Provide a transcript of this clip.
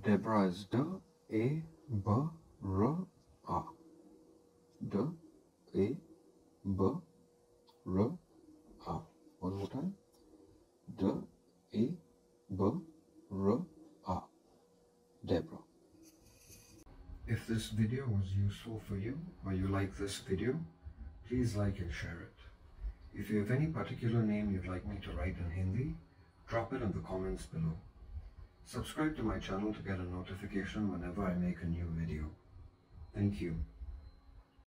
Debra is D A B R A. D A B R A. One more time. D A B R A. If this video was useful for you or you like this video, please like and share it. If you have any particular name you'd like me to write in Hindi, drop it in the comments below. Subscribe to my channel to get a notification whenever I make a new video. Thank you.